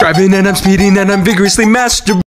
Driving and I'm speeding and I'm vigorously masturbating.